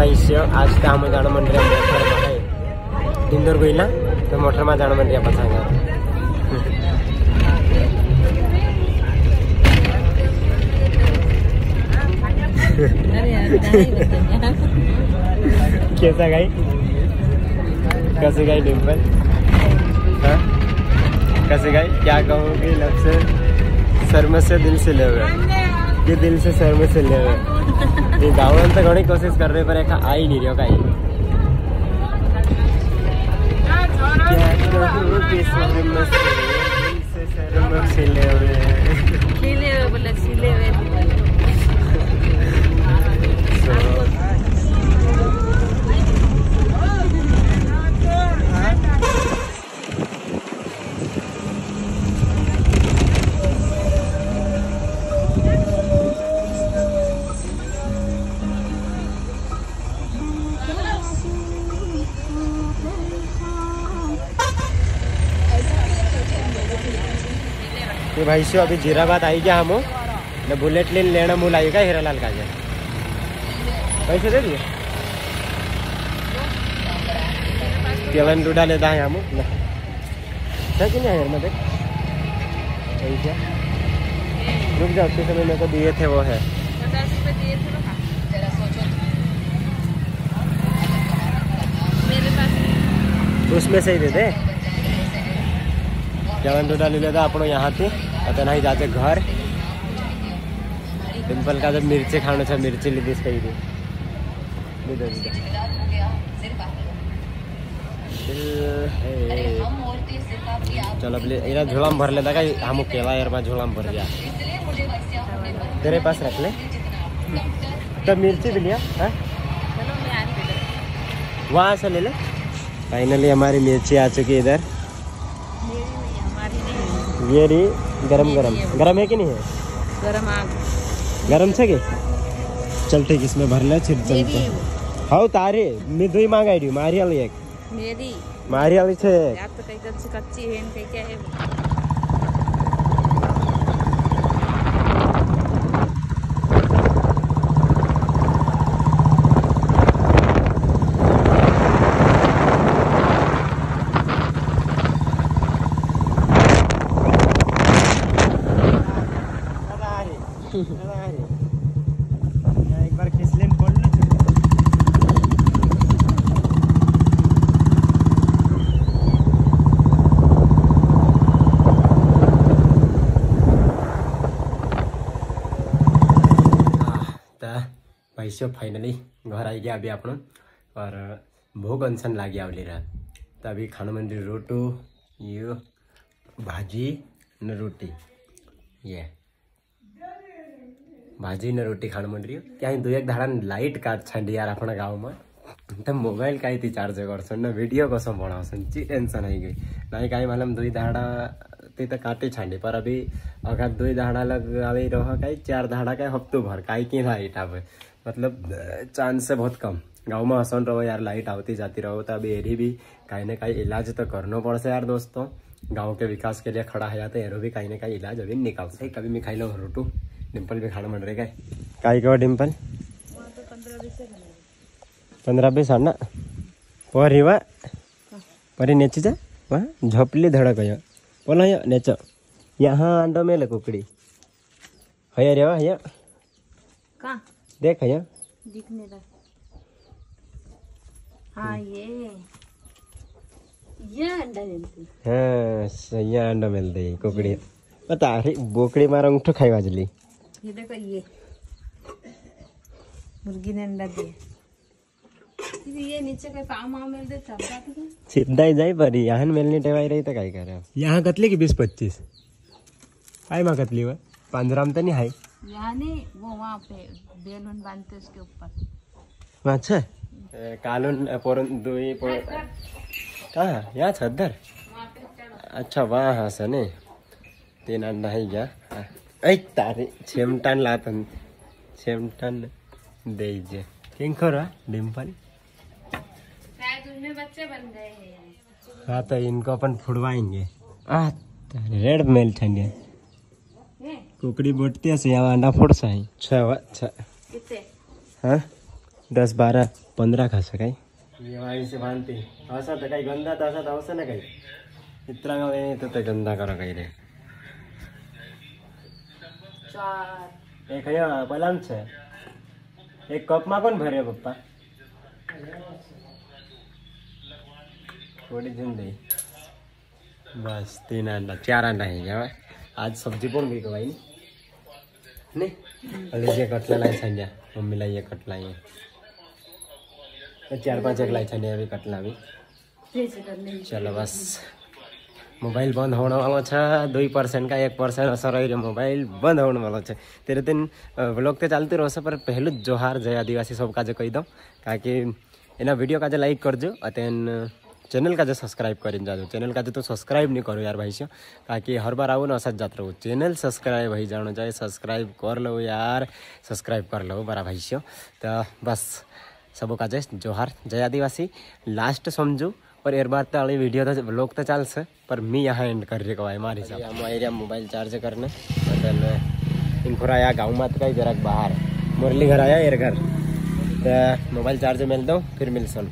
भाई आज तो हम जान मन रहा मोटर में इंदौर गईला तो मोटर में जान मन रहा पता अरे यार नहीं लगता है। कैसा गाई? कैसे गाई डिम्पल हाँ? कैसे गाई? क्या कहूँगी लब से सर में से दिल से ले हुए। ये दिल से सर में से ले रहे ये गाँव तो घनी कोशिश कर रहे पर एक आ ही नहीं रहा कहीं। क्या ये भाई से अभी जीराबाद आई गया हम। न बुलेट लेन लेना मूल आई का हीरालाल का पैसे दे दिए? केवन डूडा लेता है हम। है कि नहीं है मदद पैसा रुक जाओ उसी समय मेरे को दिए थे वो है। उसमें से ही दे दे। केवन डूडा ले लेता, अपन यहाँ थी। पता नहीं जाते घर। सिंपल का जब मिर्ची खाने से मिर्ची ली दिस कही है। चलो अब ले इरा झोला में भर लेता का हम केला यार में झोला भर गया। तेरे पास रख ले। तब मिर्ची भी लिया हाँ? हूँ वहाँ से ले ले। फाइनली हमारी मिर्ची आ चुकी है इधर। ये रही गरम गरम। गरम है कि नहीं है? गरम आग। गरम छे चल ठीक इसमें भर ले छिर चलते हाउ तारे? मैं दुई मांगाई रही मारियाली एक। मेरी। मारियाली से आप तो कई दिन से कच्ची है इनके क्या है? पैसो फाइनली घर आई गया अभी अपना और भोग अनसन लाग गया ले त अभी रोटो यो भाजी न रोटी। ये भाजी न रोटी खानु मन रियो त्यहाँदेखि दुई एक धारा लाइट काट छ यार आफ्नो गाउँमा। त मोबाइल काहीँ ती चार्ज गर्छन् न भिडियो कसो बनाउँछन् ची टेन्सन गई नाइ काहीँ मालम दुई धाडा त्यही त काटे छान्डे पर अभी अगाडि दुई धाडा लगाइ रह काहीँ चार धाडा हप्तो भर काहीँ किन लाइट अब मतलब चांस से बहुत कम। गाँव में हसन रहो, यार लाइट आती जाती रहो तो अभी एरी भी कहीं ना कहीं इलाज तो करना पड़से यार दोस्तों। गाँव के विकास के लिए खड़ा है तो एरो भी कहीं ना कहीं इलाज अभी निकाल से कभी मैं खाई लो रोटू। डिम्पल भी खाना मन रहेगा काय कहो डिम्पल पंद्रह बीस ना? परी वा? परी नेची जा? वा? झोपली धड़क है बोला या, नेचो। यहाँ अंडो में कुकड़ी। है रे वा, है देख है दिखने रहा हाँ ये। ये अंडा देती हाँ सही अंडो मिलते ही कुकड़ी। बता अरे बोकड़ी मारा उठो खाई बाजली ये देखो ये। मुर्गी ने अंडा दिया। ये नीचे का पाँव माव मिल दे तब जाती है सीधा ही जाई परी यहाँ मिलनी टेवाई रही तो काय करे। यहाँ कतली की बीस पच्चीस? काय मा कतली वा पंद्रह में तो नहीं है यहाँ नहीं वो वहाँ पे बैलून बांधते उसके ऊपर। अच्छा कालून पोरन दुई पोर कहाँ यहाँ छ अच्छा वहाँ हाँ सने। तीन अंडा है क्या ऐ तारे छेमटान लातन। छेमटान दे जे किंग खरा डिम्पल शायद उनमें बच्चे बन गए हैं हाँ तो इनको अपन फुड़वाएँगे। आ रेड मेल ठंडे कुकड़ी बोटते से अब अंडा फोड़ सा है। छः छः हाँ? दस बारह पंद्रह खा सकाई ये भाई से भानती ऐसा तो कहीं गंदा तो ऐसा तो ऐसा ना कहीं। इतना में तो तो गंदा करो कहीं रे। चार। एक है हाँ, पलम छे। एक कप में कौन भरे पप्पा? थोड़ी ज़िंदगी बस तीन अंडा चार अंडा है आज सब्ज़ी बोल गई तो भाई नहीं ને? એટલે જે કટલા લાવી છે ત્યાં મમ્મી લાવીએ કટલા અહીંયા ચાર પાંચ એક લાવી છે ને એવી કટલા આવી. ચલો બસ. મોબાઈલ બંધ હોવાનો છે દુઈ પર્સન્ટ કા એક પર્સન્ટ અસર આવી રહ્યો મોબાઈલ બંધ હોવાનો છે. ત્યારે તેને વ્લોગ તો ચાલતું રહેશે પણ પહેલું જ જોહાર જય આદિવાસી સૌ કાજે કહી દઉં. કારણ કે એના વીડિયો કાજે લાઈક કરજો અને चॅनल काजे सब्सक्राइब कर जाणू चैनल का तो सब्सक्राइब नहीं करो यार भाई से ताकि हर बार आओ ना असत जात रहो। चैनल सब्सक्राइब ही जानो चाहिए सब्सक्राइब कर लो यार। सब्सक्राइब कर लो बड़ा भाई से तो बस सब काजे जोहार जय आदिवासी। लास्ट समझू पर एक बार तो वीडियो तो ब्लॉग तो चाल से पर मी यहाँ एंड कर रही भाई मारी हमारे एरिया मोबाइल चार्ज करने। मतलब आया गाँव मत का जरा बाहर। मुरली घर आया एर घर। तो मोबाइल चार्ज मिल दो फिर मिल सुन।